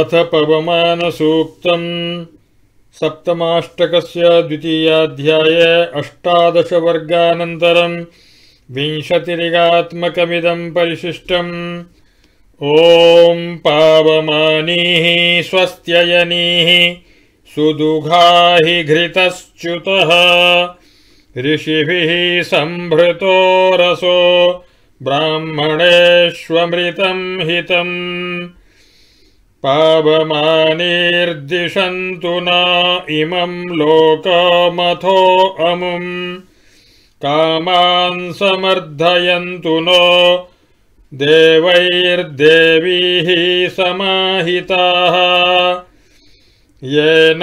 अथ पवमानसूक्तम् सप्तमाष्टकस्य द्वितीयाध्याये अष्टादशवर्गानन्तरम् विंशतिरिगात्मकमिदम् परिशिष्टम्। ॐ पावमानीः स्वस्त्ययनीः सुदुघाहि घृतश्च्युतः ऋषिभिः सम्भृतो रसो ब्राह्मणेष्वमृतम् हितम् पावमानिर्दिशन्तु न इमम् लोकमथो अमुम् कामान् समर्धयन्तु नो। देवैर्देवीः समाहिताः। येन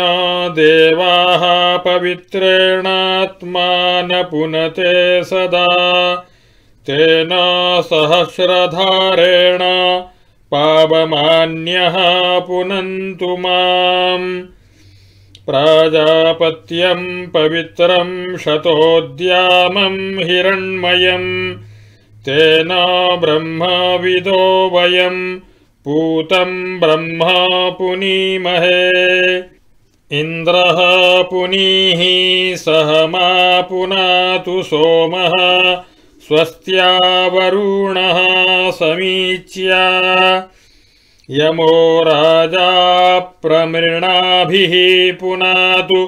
देवाः पवित्रेणात्मान पुनते सदा। तेन सहस्रधारेण पावमान्यः पुनन्तु माम्। प्राजापत्यम् पवित्रम् शतोद्यामम् हिरण्मयम् तेन ब्रह्मविदो वयम् पूतम् ब्रह्मा पुनीमहे। इन्द्रः पुनीः सह मा पुनातु सोमः स्वस्त्यावरुणः समीच्या यमो राजा प्रमृणाभिः पुनातु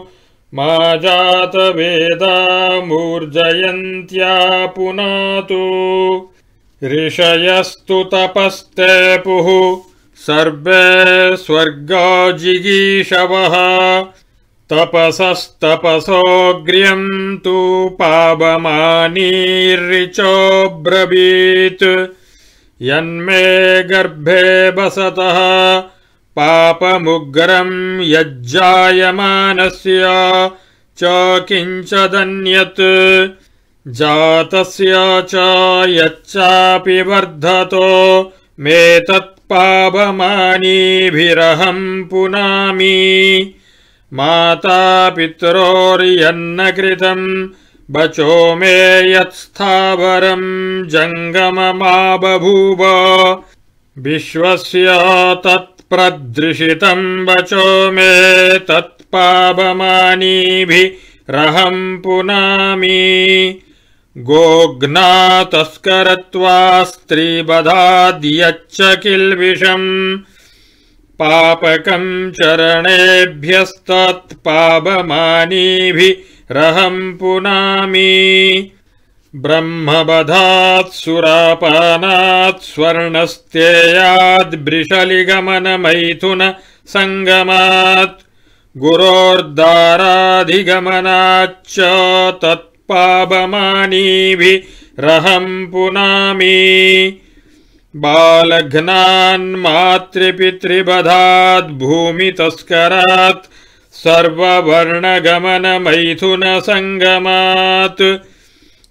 मा जातवेदा मूर्जयन्त्या पुनातु। ऋषयस्तु तपस्ते पुः सर्वे स्वर्गजिगीषवः तपसस्तपसोऽग्र्यम् तु पावमानीर्रिचोऽब्रवीत् यन्मे गर्भे वसतः पापमुग्रम् यज्जायमानस्य च किञ्चदन्यत् जातस्य च यच्चापि वर्धतो मेतत्पावमानीभिरहम् पुनामि मातापित्रोर्यन्न कृतम् वचो मे यत्स्थावरम् जङ्गममा बभूव विश्वस्य तत्प्रदृशितम् वचो मे तत्पावमानीभिरहम् पुनामि। गोघ्ना तस्करत्वा स्त्रीवधाद्यच्च किल्बिषम् पापकम् चरणेभ्यस्तत्पावमानीभिरहम् पुनामि। ब्रह्मवधात् सुरापानात् स्वर्णस्त्येयाद्बृषलिगमनमैथुन सङ्गमात् गुरोर्दाराधिगमनाच्च तत्पावमानीभिरहम् पुनामि बालघ्नान्मातृपितृवधाद् भूमितस्करात् सर्ववर्णगमनमैथुनसङ्गमात्।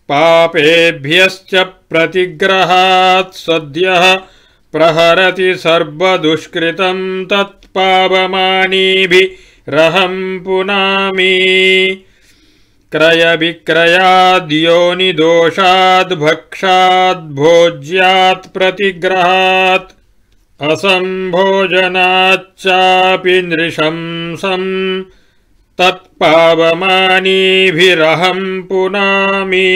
पापेभ्यश्च प्रतिग्रहात् सद्यः प्रहरति सर्वदुष्कृतम् तत्पावमानीभिरहम् पुनामि क्रयविक्रयाद्योनिदोषाद्भक्षाद्भोज्यात् प्रतिग्रहात् असम्भोजनाच्चापि नृशंसम् तत्पावमानीभिरहम् पुनामि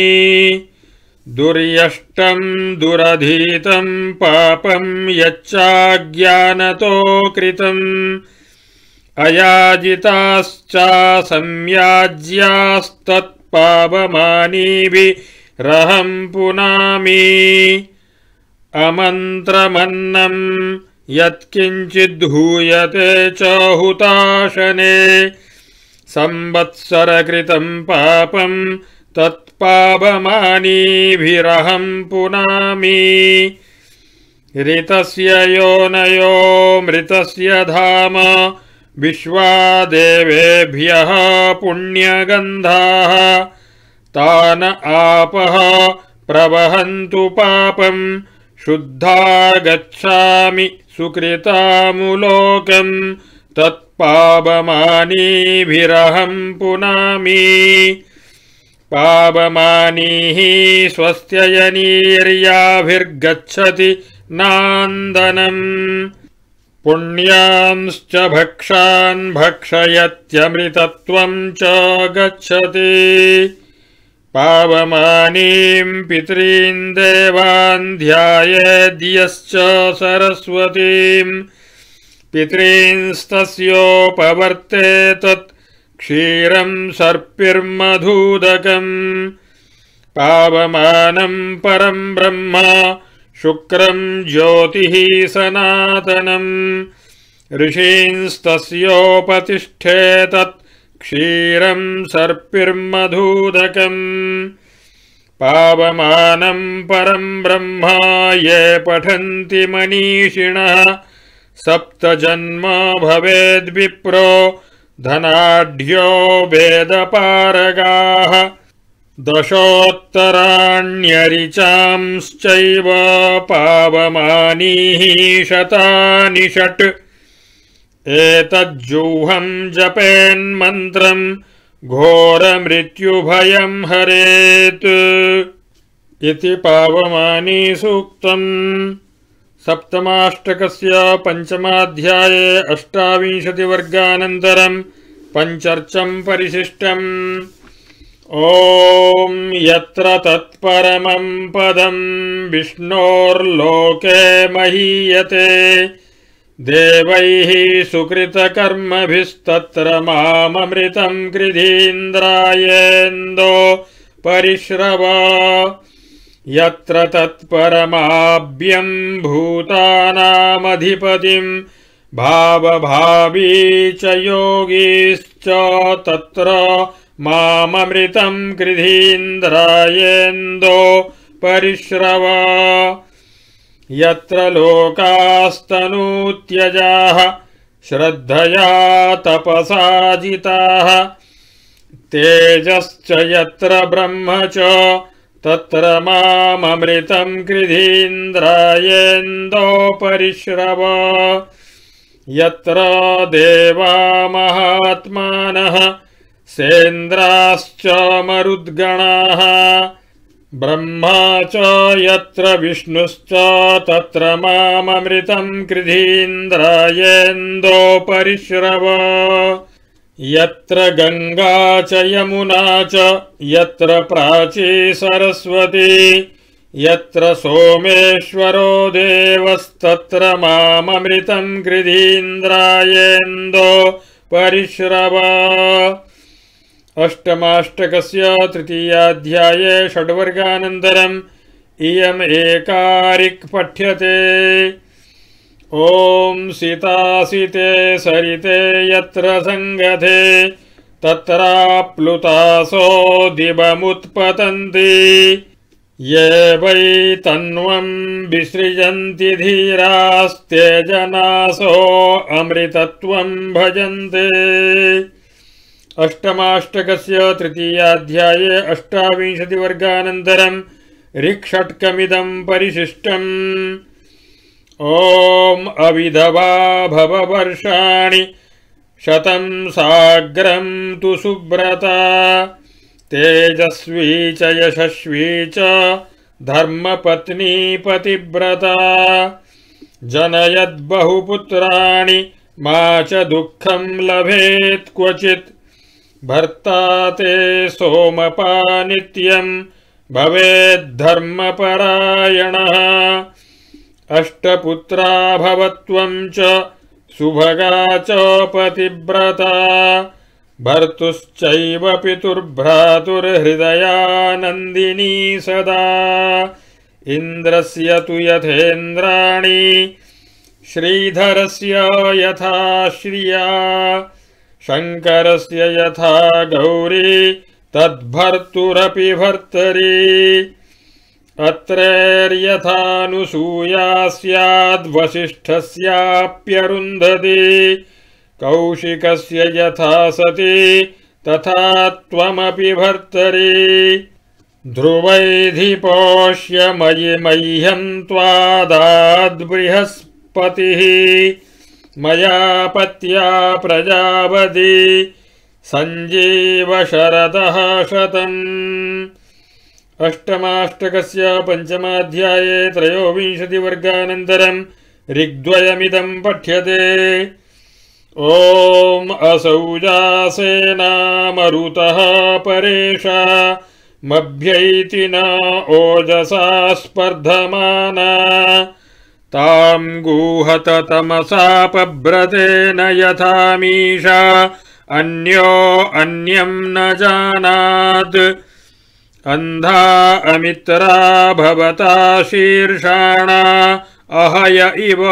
दुर्यष्टम् दुरधीतम् पापम् यच्चाज्ञानतो कृतम् अयाजिताश्चासंयाज्यास्तत्पावमानीभिरहम् पुनामि। अमन्त्रमन्नम् यत्किञ्चिद्धूयते च हुताशने संवत्सरकृतम् पापम् तत्पावमानीभिरहम् पुनामि। ऋतस्य योनयो मृतस्य धाम विश्वादेवेभ्यः पुण्यगन्धाः तान आपः प्रवहन्तु पापम् शुद्धा गच्छामि सुकृतामुलोकम् तत्पावमानीभिरहम् पुनामि। पावमानीः स्वस्त्ययनीर्याभिर्गच्छति नान्दनम् पुण्यांश्च भक्षान् भक्षयत्यमृतत्वम् च गच्छति। पावमानीम् पितॄन् देवान् ध्यायेद्यश्च सरस्वतीम् पितॄंस्तस्योपवर्तेतत् क्षीरम् सर्पिर्मधूदकम्। पावमानम् परम् ब्रह्म शुक्रम् ज्योतिः सनातनम्। ऋषींस्तस्योपतिष्ठेतत् क्षीरम् सर्पिर्मधूदकम्। पावमानम् परम् ब्रह्म ये पठन्ति मनीषिणः। सप्तजन्म भवेद्विप्रो धनाढ्यो वेदपारगाः दशोत्तराण्यरिचांश्चैव पावमानीः शतानि षट्। एतज्जूहम् जपेन्मन्त्रम् घोरमृत्युभयम् हरेत् इति पावमानी सूक्तम्। सप्तमाष्टकस्य पञ्चमाध्याये अष्टाविंशतिवर्गानन्तरम् पञ्चर्चम् परिशिष्टम् ॐ यत्र तत्परमम् पदम् विष्णोर्लोके महीयते। देवैः सुकृतकर्मभिस्तत्र माममृतम् कृधीन्द्रायेन्दो परिश्रव। यत्र तत्परमाभ्यम् भूतानामधिपतिम् भावभावी च योगीश्च तत्र माममृतम् कृधीन्द्रायेन्दो परिश्रव। यत्र लोकास्तनूत्यजाः श्रद्धया तपसाजिताः। तेजश्च यत्र ब्रह्म च तत्र माममृतम् कृधीन्द्रायेन्दोपरिश्रव यत्र देवा महात्मानः सेन्द्राश्च मरुद्गणाः ब्रह्मा च यत्र विष्णुश्च तत्र माममृतम् कृधीन्द्रायेन्दोपरिश्रव यत्र गङ्गा च यमुना च यत्र प्राची सरस्वती यत्र सोमेश्वरो देवस्तत्र माममृतम् कृधीन्द्रायेन्दो परिश्रव अष्टमाष्टकस्य तृतीयाध्याये षड्वर्गानन्तरम् इयम् एकारिक् पठ्यते ॐ सीतासिते सरिते यत्र सङ्गथे तत्राप्लुतासो दिवमुत्पतन्ति। ये वै तन्वम् विसृजन्ति धीरास्ते जनासो अमृतत्वम् भजन्ते अष्टमाष्टकस्य तृतीयाध्याये अष्टाविंशतिवर्गानन्तरम् ऋक्षट्कमिदम् परिशिष्टम्। ॐ अविधवा भववर्षाणि शतम् साग्रम् तु सुब्रता तेजस्वी च यशस्वी च धर्मपत्नी पतिव्रता। जनयद्बहुपुत्राणि, मा च दुःखम् लभेत् क्वचित्। भर्ता ते सोमपा नित्यम् भवेद्धर्मपरायणः। अष्टपुत्रा भवत्वम् च सुभगा च पतिव्रता भर्तुश्चैव पितुर्भ्रातुर्हृदयानन्दिनी सदा। इन्द्रस्य तु यथेन्द्राणि। श्रीधरस्य यथा श्रिया शङ्करस्य यथा गौरी तद्भर्तुरपि भर्तरी। अत्रैर्यथानुसूया स्याद्वसिष्ठस्याप्यरुन्धति कौशिकस्य यथा सति तथा त्वमपि भर्तरि। ध्रुवैधिपोष्य मयि मह्यम् त्वादाद्बृहस्पतिः मया पत्या प्रजापति सञ्जीव शरदः शतम्। अष्टमाष्टकस्य पञ्चमाध्याये त्रयोविंशतिवर्गानन्तरम् ऋग्द्वयमिदम् पठ्यते। ॐ असौजासेनामरुतः परेशा मभ्यैति न ओजसा स्पर्धमाना ताम् गूहत तमसापभ्रतेन यथामीशा अन्यो अन्यम् न जानात्। अन्धा अमित्रा भवता शीर्षाणा अहय इव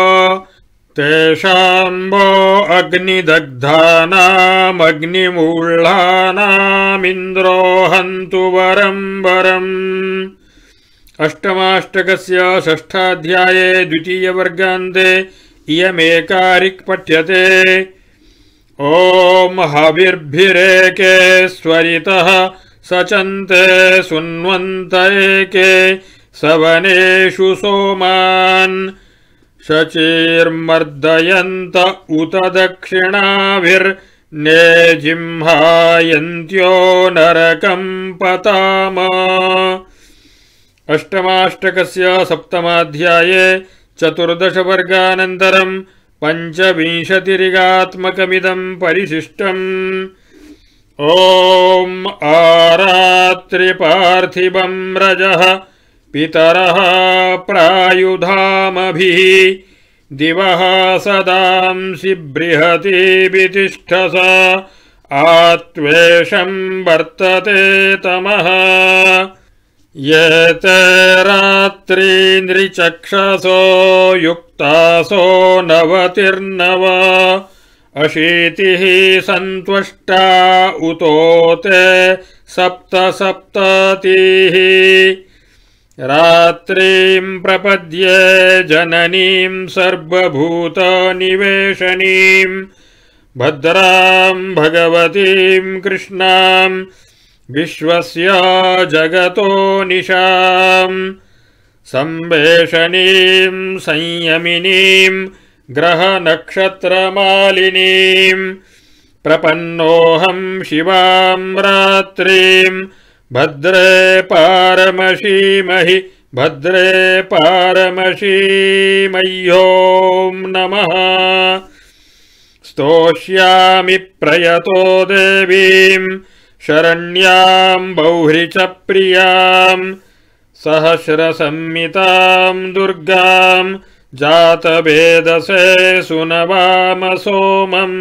तेषाम्बो अग्निदग्धानामग्निमूढानामिन्द्रो हन्तु वरम् वरम् अष्टमाष्टकस्य षष्ठाध्याये द्वितीयवर्गान्ते इयमेकारिक् पठ्यते ॐ हविर्भिरेके स्वरितः सचन्ते सुन्वन्त एके सवनेषु सोमान्। शचीर्मर्दयन्त उत दक्षिणाभिर्ने जिह्मायन्त्यो नरकम् पताम अष्टमाष्टकस्य सप्तमाध्याये चतुर्दशवर्गानन्तरम् पञ्चविंशतिरिगात्मकमिदम् परिशिष्टम्। ॐ आरात्रिपार्थिवम् रजः पितरः प्रायुधामभिः दिवः सदांसि बृहतीभि तिष्ठस आत्वेषम् वर्तते तमः ते रात्रीन्द्रिचक्षसो युक्तासो नवतिर्नव अशीतिः सन्त्वष्टा उतो ते सप्त सप्ततिः रात्रिम् प्रपद्ये जननीम् सर्वभूतनिवेशनीम् भद्राम् भगवतीम् कृष्णाम् विश्वस्य जगतो निशाम् संवेशनीम् संयमिनीम् ग्रहनक्षत्रमालिनीम् प्रपन्नोऽहम् शिवाम् रात्रिम् भद्रे पारमशीमहि भद्रे पारमशीमह्योम् नमः। स्तोष्यामि प्रयतो देवीम् शरण्याम् बौह्रि च प्रियाम् सहस्रसंमिताम् दुर्गाम् जातवेदसे सुनवाम सोमम्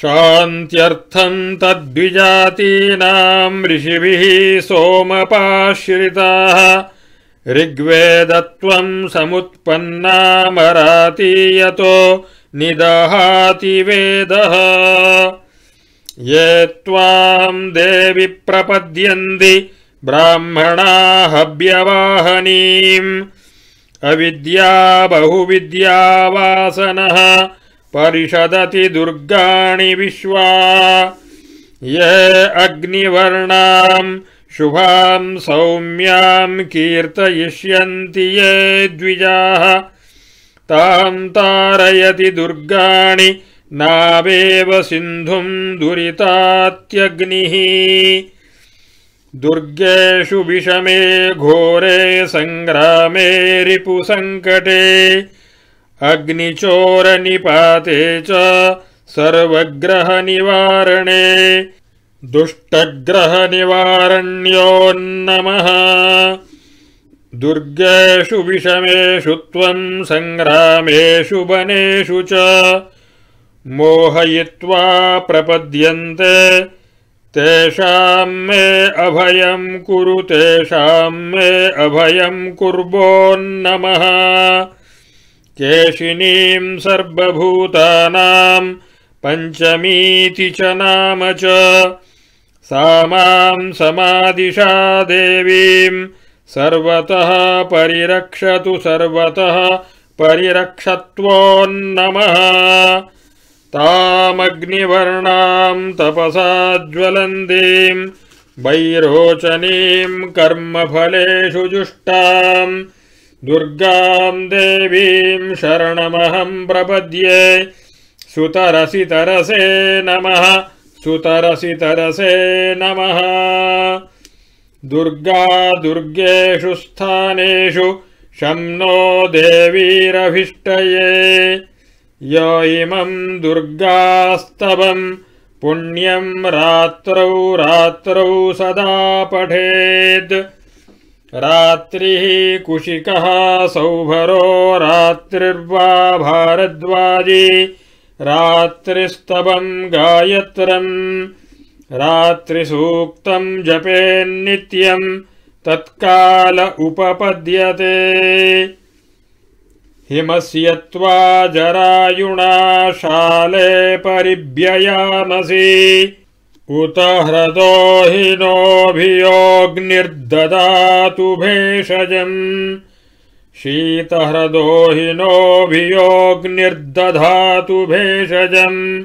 शान्त्यर्थम् तद्विजातीनाम् ऋषिभिः सोमपाश्रिताः ऋग्वेदत्वम् समुत्पन्नामरातीयतो निदहाति वेदः ये त्वाम् देवि प्रपद्यन्ति ब्राह्मणाहव्यवाहनीम् अविद्या बहुविद्यावासनः परिषदति दुर्गाणि विश्वा। ये अग्निवर्णाम् शुभाम् सौम्याम् कीर्तयिष्यन्ति ये द्विजाः। ताम् तारयति दुर्गाणि नावेव सिन्धुम् दुरितात्यग्निः। दुर्गेषु विषमे घोरे सङ्ग्रामे रिपुसङ्कटे। अग्निचोरनिपाते च सर्वग्रहनिवारणे। दुष्टग्रहनिवारण्योन्नमः। दुर्गेषु विषमेषु त्वम् सङ्ग्रामेषु वनेषु च मोहयित्वा प्रपद्यन्ते। तेषाम् मे अभयम् कुरु तेषाम् मे अभयम् कुर्वोन्नमः केशिनीम् सर्वभूतानाम् पञ्चमीति च नाम च। सा माम् समादिशा देवीम् सर्वतः परिरक्षतु सर्वतः परिरक्षत्वोन्नमः तामग्निवर्णाम् तपसा ज्वलन्तीम् वैरोचनीम् कर्मफलेषु जुष्टाम् दुर्गाम् देवीम् शरणमहम् प्रपद्ये सुतरसि तरसे नमः सुतरसि तरसे नमः। दुर्गा दुर्गेषु स्थानेषु शं नो देवीरभिष्टये य इमम् दुर्गास्तवम् पुण्यम् रात्रौ रात्रौ सदा पठेत्। रात्रिः कुशिकः सौभरो रात्रिर्वा भारद्वाजी रात्रिस्तवम् गायत्रम् रात्रिसूक्तम् जपेन्नित्यम् तत्काल उपपद्यते हिमस्यत्वा जरायुणा शाले परिव्ययामसि उत ह्रदो हिनोऽभियोग्निर्ददातु भेषजम्। शीतह्रदो हिनोऽभियोग्निर्दधातु भेषजम्।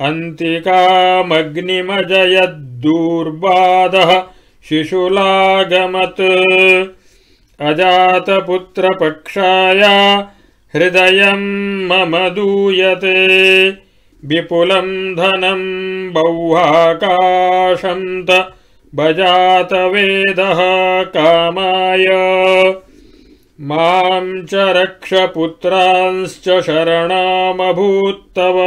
अन्तिकामग्निमजयद्दूर्वादः शिशुलागमत् अजातपुत्रपक्षाय हृदयम् मम दूयते विपुलम् धनम् बौहाकाशन्त बजातवेदः कामाय। माम् च रक्षपुत्रांश्च शरणामभूत्तव।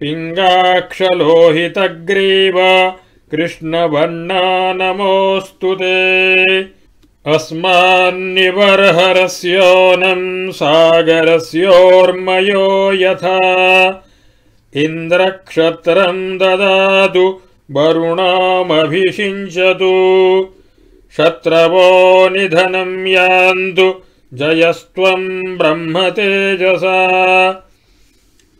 पिङ्गाक्षलोहितग्रीव कृष्णवर्णा नमोऽस्तु ते अस्मान्निबर्हरस्योऽनम् सागरस्योर्मयो यथा। इन्द्रक्षत्रम् ददातु वरुणामभिषिञ्चतु। शत्रवो निधनम् यान्तु जयस्त्वम् ब्रह्मतेजसा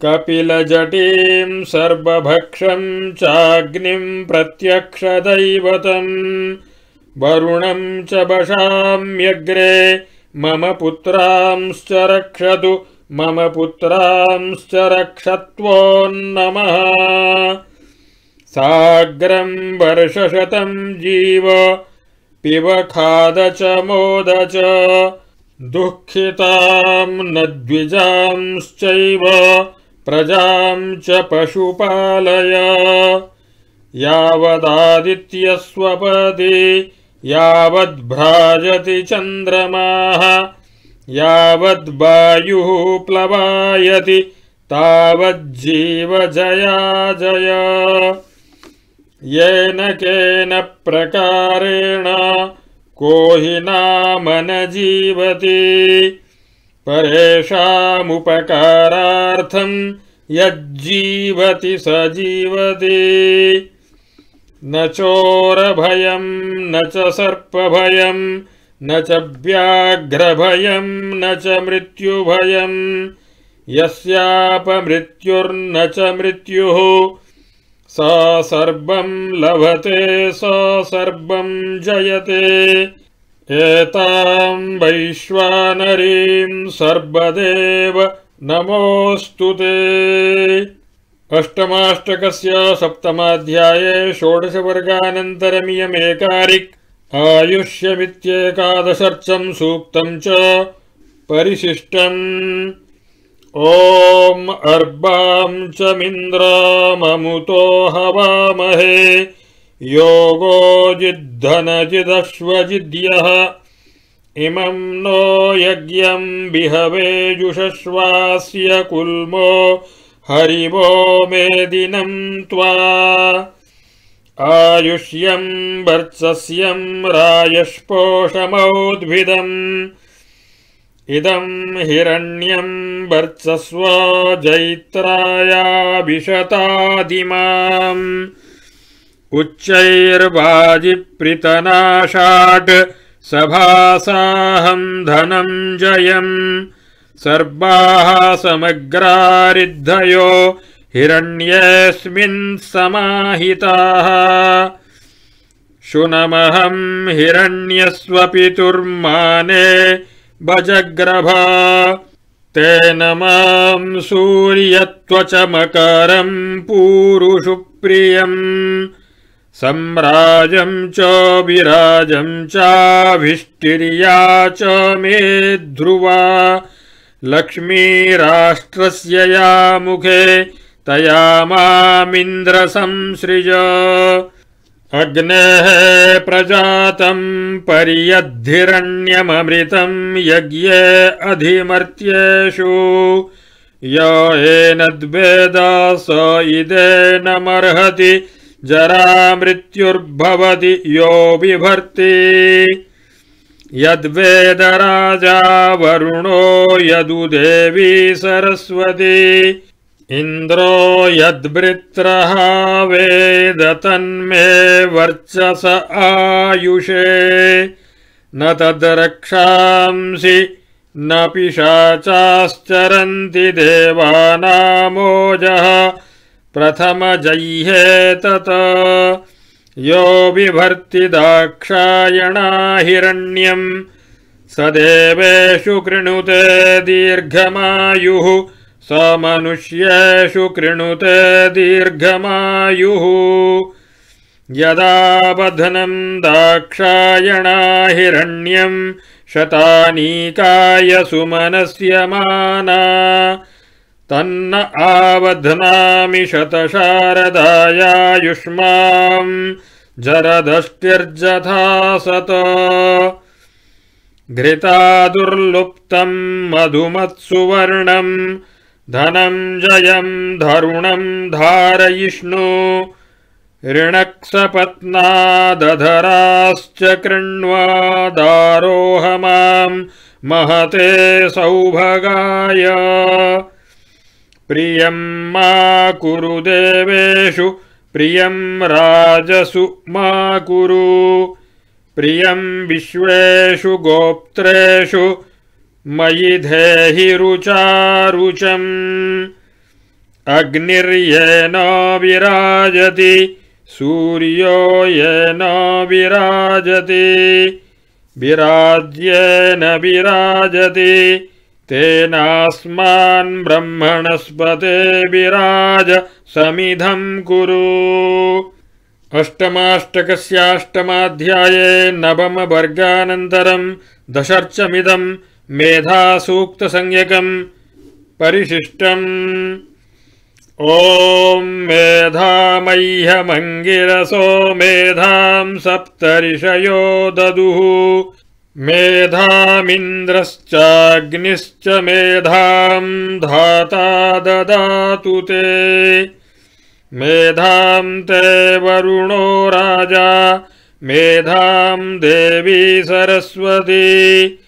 कपिलजटीम् सर्वभक्षम् चाग्निम् प्रत्यक्षदैवतम् वरुणम् च वशाम्यग्रे मम पुत्रांश्च रक्षतु मम पुत्रांश्च रक्षत्वोन्नमः साग्रम् वर्षशतम् जीव पिब खाद च मोद च दुःखिताम् न द्विजांश्चैव प्रजाम् च पशुपालय। यावदादित्यस्वपदि यावद्भ्राजति चन्द्रमाः यावद्वायुः प्लवायति तावज्जीवजया जय येन केन प्रकारेण को हि नाम न जीवति परेषामुपकारार्थम् यज्जीवति स जीवति न चोरभयम् न च सर्पभयम् न च व्याघ्रभयम् न च मृत्युभयम् यस्यापमृत्युर्न च मृत्युः स सर्वम् लभते स सर्वम् जयते। एताम् वैश्वानरीम् सर्वदेव नमोऽस्तु ते अष्टमाष्टकस्य सप्तमाध्याये षोडशवर्गानन्तरमियमेकारिक् आयुष्यमित्येकादशर्चम् सूक्तम् च परिशिष्टम्। ॐ अर्बाम् च मिन्द्राममुतो हवामहे। योगो जिद्धनजिदश्वजिद्यः। इमम् नो यज्ञम् विहवेजुषश्वास्य कुल्मो हरिवो मेदिनम् त्वा। आयुष्यम् वर्चस्यम् रायष्पोषमौद्भिदम्। इदम् हिरण्यम् वर्चस्व जैत्रायाभिशतादिमाम् उच्चैर्वाजिप्रितनाशाट् सभासाहम् धनम् जयम् सर्वाः समग्रारिद्धयो हिरण्येऽस्मिन् समाहिताः। शुनमहम् हिरण्यस्वपितुर्माने भजग्रभ। तेन माम् सूर्यत्वचमकरम् पूरुषु प्रियम् सम्राजम् च विराजम् चाभिष्टिर्या च मे ध्रुवा लक्ष्मीराष्ट्रस्य या मुखे तया मामिन्द्रसंसृज। अग्नेः प्रजातम् पर्यद्धिरण्यममृतम् यज्ञे अधिमर्त्येषु। य एनद्वेद स इदेनमर्हति जरामृत्युर्भवति यो बिभर्ति यद्वेदराजा वरुणो यदुदेवी सरस्वती इन्द्रो यद्वृत्रः वेद तन्मे वर्चस आयुषे न तद्रक्षांसि न पिशाचाश्चरन्ति देवानामोजः प्रथमजह्ये तत यो बिभर्ति दाक्षायणा हिरण्यम् स देवेषु कृणुते दीर्घमायुः स मनुष्येषु कृणुते दीर्घमायुः यदा बध्नम् दाक्षायणा हिरण्यम् शतानीकाय सुमनस्यमाना तन्न आवध्नामि शतशारदायायुष्माम् जरदष्टिर्जथा सत घृता दुर्लुप्तम् मधुमत्सुवर्णम् धनम् जयम् धरुणम् धारयिष्णु। ऋणक्सपत्नादधराश्च कृण्वा दारोह माम् महते सौभगाय प्रियम् मा कुरु देवेषु प्रियम् राजसु मा कुरु। प्रियम् विश्वेषु गोप्त्रेषु मयि धेहि रुचारुचम्। अग्निर्येन विराजति सूर्यो येन विराजति विराज्येन विराजति तेनास्मान् ब्रह्मणस्पते विराज समिधम् कुरु। अष्टमाष्टकस्याष्टमाध्याये नवमवर्गानन्तरम् दशर्चमिदम् मेधासूक्तसंज्ञकम् परिशिष्टम्। ॐ मेधामह्यमङ्गिरसो मेधाम् सप्तरिषयो ददुः मेधामिन्द्रश्चाग्निश्च मेधाम् धाता ददातु ते। मेधाम् ते वरुणो राजा मेधाम् देवी सरस्वती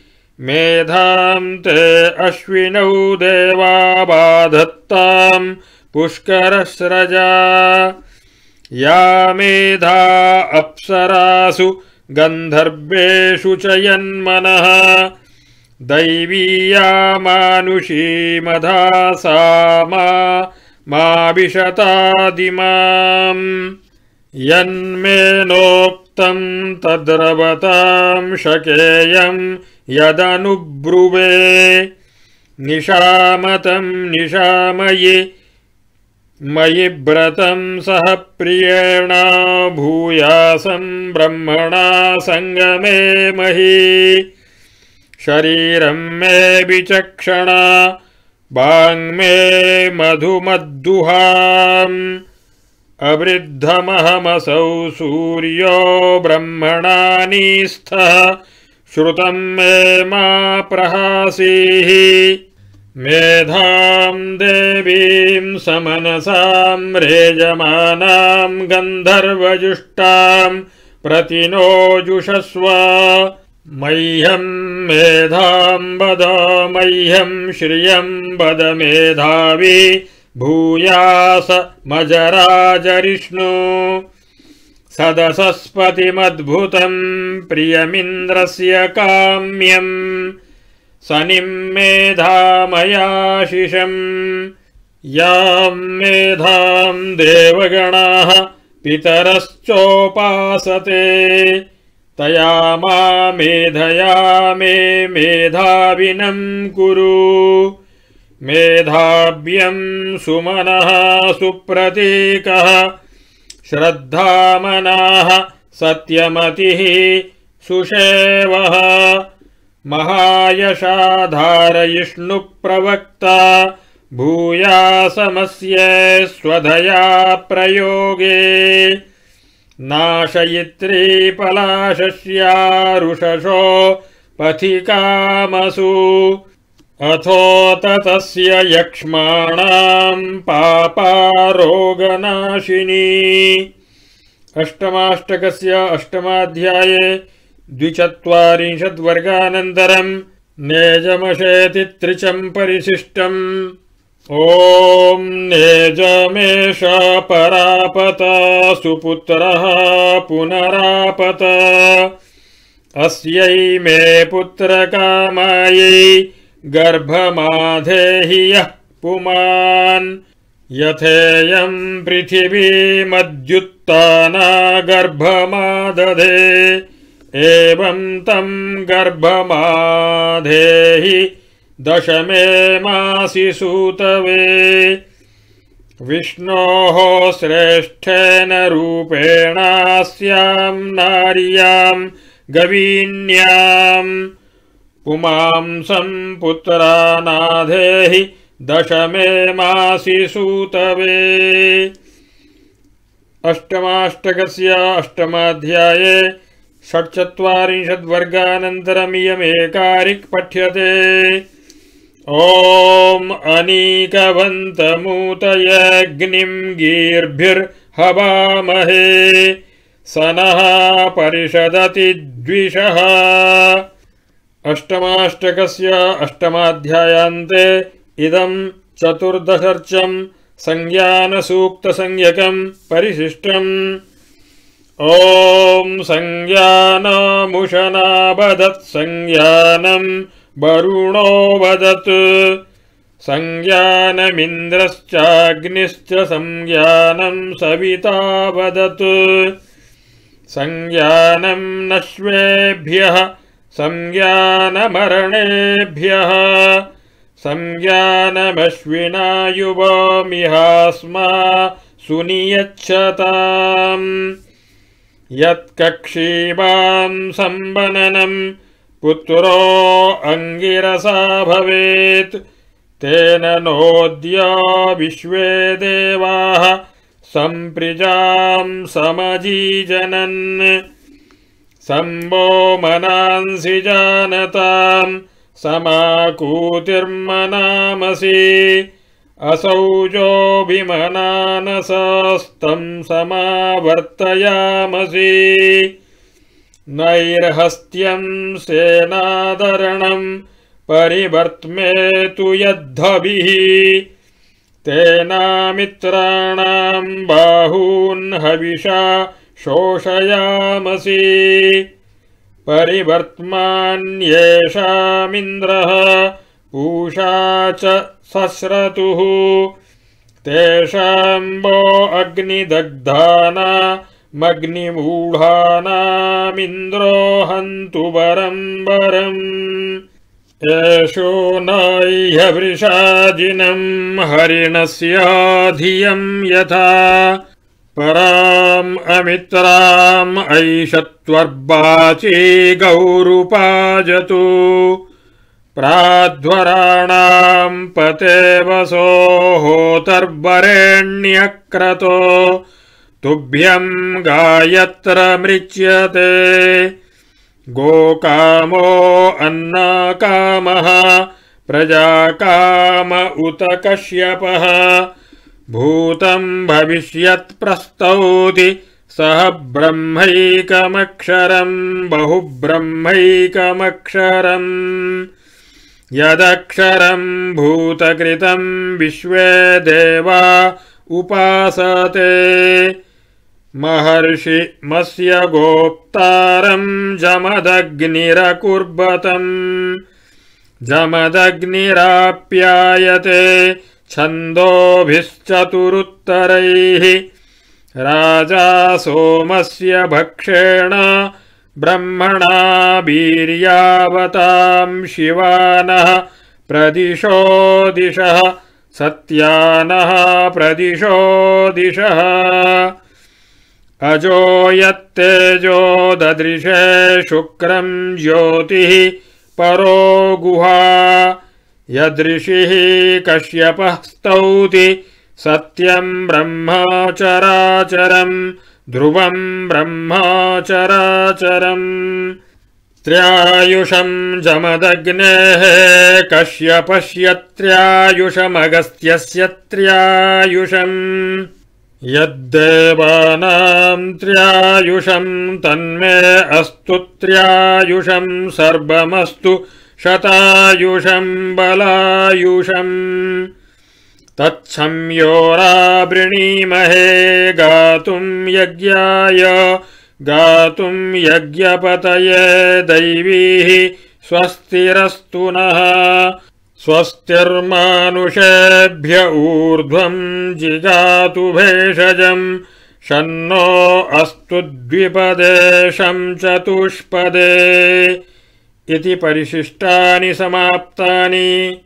मेधाम् ते अश्विनौ देवा बाधत्ताम् पुष्करस्रजा या मेधा अप्सरासु गन्धर्वेषु च यन्मनः। दैवीया मानुषीमधा सा मा विशतादिमाम् यन्मेनोक्तम् तद्रवताम् शकेयम् यदनुब्रुवे। निशामतम् निशामयि मयि व्रतम् सह प्रियेण भूयासम् ब्रह्मणा सङ्गमे मही। शरीरम् मे विचक्षणा वाङ्मे मधुमद्दुहाम्। अवृद्धमहमसौ सूर्यो ब्रह्मणानीस्थः श्रुतम् मे मा प्रहासीः मेधाम् देवीम् समनसाम् रेजमानाम् गन्धर्वजुष्टाम् प्रतिनोजुषस्व। मह्यम् मेधाम् वद मह्यम् श्रियम् वद मेधावी भूयास मजराजरिष्णु। सदसस्पतिमद्भुतम् प्रियमिन्द्रस्य काम्यम् सनिम् मेधामयाशिषम्। याम् मेधाम् देवगणाः पितरश्चोपासते। तया मा मेधया मे मेधाविनम् कुरु। मेधाभ्यम् सुमनः सुप्रतीकः। श्रद्धामनाः सत्यमतिः सुषेवः महायशाधारयिष्णुप्रवक्ता भूयासमस्ये स्वधया प्रयोगे नाशयित्री पलाशस्यारुषशो पथिकामसु अथोत तस्य यक्ष्माणाम् पापारोगनाशिनी। अष्टमाष्टकस्य अष्टमाध्याये द्विचत्वारिंशद्वर्गानन्तरम् नेजमशेति त्रिचम् परिशिष्टम् ॐ नेजमेष परापता सुपुत्रः पुनरापत। अस्यै मे पुत्रकामायै गर्भमाधेहि यः पुमान्। यथेयम् पृथिवीमद्युत्ताना गर्भमादधे एवम् तम् गर्भमाधेहि दशमे मासि सूतवे। विष्णोः श्रेष्ठेन रूपेणास्याम् नार्याम् गवीन्याम् पुमांसम् पुत्रानाधेहि दशमे मासि सूतवे। अष्टमाष्टकस्य अष्टमाध्याये षट्चत्वारिंशद्वर्गानन्तरमियमेकारिक् पठ्यते ॐ अनीकवन्तमूतयग्निम् गीर्भिर्हवामहे। स नः परिषदति द्विषः अष्टमाष्टकस्य अष्टमाध्यायान्ते इदम् चतुर्दशर्चम् संज्ञानसूक्तसंज्ञकम् परिशिष्टम् ॐ संज्ञानमुशनावदत् संज्ञानम् वरुणो वदत्। संज्ञानमिन्द्रश्चाग्निश्च संज्ञानम् सविता वदत्। संज्ञानम् नश्वेभ्यः संज्ञानमरणेभ्यः। संज्ञानमश्विनायुवमिहास्मा सुनियच्छताम् यत्कक्षीवाम् सम्बननम् पुत्रो अङ्गिरसा भवेत्। तेन नोद्या विश्वे देवाः सम्प्रिजाम् समजीजनन्। सम्बो मनांसि जानताम् समाकूतिर्मनामसि असौजोऽभिमनानसस्तम् समावर्तयामसि। नैर्हस्त्यम् सेनादरणम् परिवर्त्मे तु यद्धभिः। तेनामित्राणाम् बाहून् हविषा शोषयामसि। परिवर्त्मान्येषामिन्द्रः पूषा च सस्रतुः तेषाम्बो अग्निदग्धाना मग्निमूढानामिन्द्रो हन्तु वरम् वरम् एषो नाह्यवृषादिनम् हरिणस्य धियम् यथा। पराम् अमित्राम् ऐषत्वर्बाची गौरुपाजतु प्राध्वराणाम् पते वसोहोतर्वरेण्यक्रतो तुभ्यम् गायत्र मृच्यते। गोकामो अन्नाकामः प्रजाकाम उत कश्यपः। भूतम् भविष्यत्प्रस्तौति सः ब्रह्मैकमक्षरम् बहुब्रह्मैकमक्षरम् यदक्षरम् भूतकृतम् विश्वे देवा उपासते। महर्षि मस्य गोप्तारम् जमदग्निरकुर्वतम्। जमदग्निराप्यायते छन्दोभिश्चतुरुत्तरैः। राजा सोमस्य भक्षेण ब्रह्मणा वीर्यावताम् शिवानः प्रदिशो दिशः सत्यानः प्रदिशो दिशः। अजो यत्तेजो ददृशे शुक्रम् ज्योतिः परो गुहा यदृशिः कश्यपः स्तौति सत्यम् ब्रह्म चराचरम् ध्रुवम् ब्रह्माचराचरम् त्र्यायुषम् जमदग्नेः कश्यपश्यत्र्यायुषमगस्त्यस्य त्र्यायुषम् यद्देवानाम् त्र्यायुषम् तन्मे अस्तु त्र्यायुषम् सर्वमस्तु शतायुषम् बलायुषम् तच्छंयोरावृणीमहे गातुम् यज्ञाय गातुम् यज्ञपतये दैवीः स्वस्तिरस्तु नः। स्वस्तिर्मानुषेभ्य ऊर्ध्वम् जिगातु भेषजम् शन्नो अस्तु द्विपदेशम् चतुष्पदे। इति परिशिष्टानि समाप्तानि